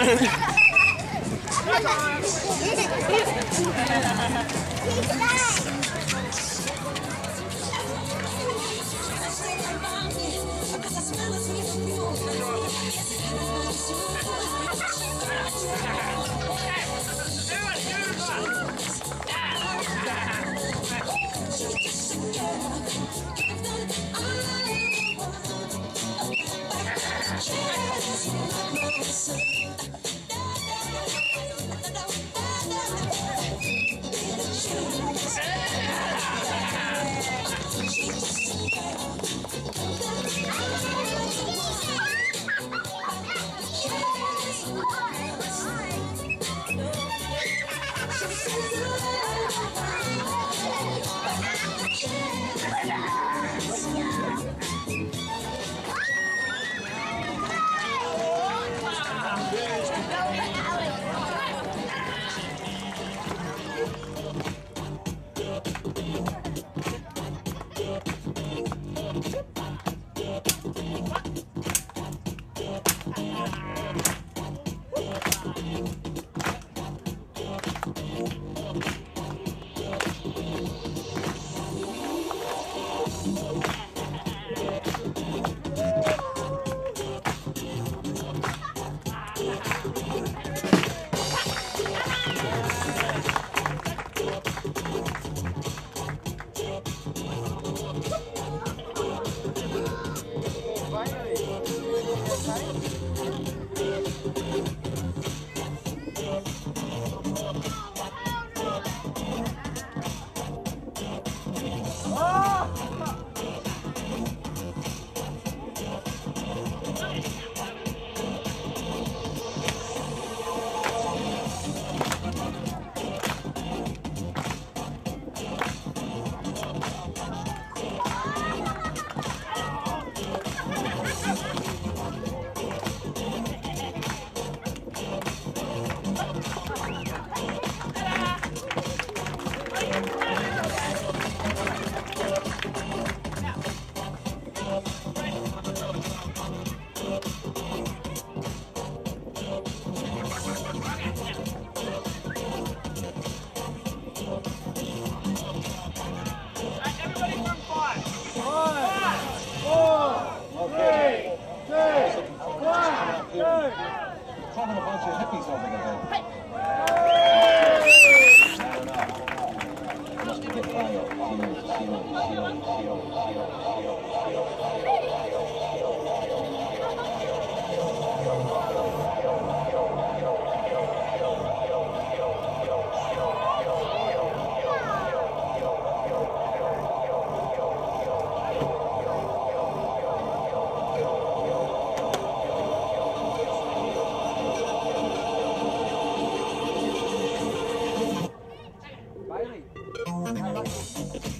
He's đâu having a bunch of hippies over there. どうぞ。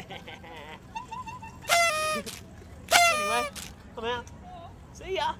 anyway, I'm out. See ya.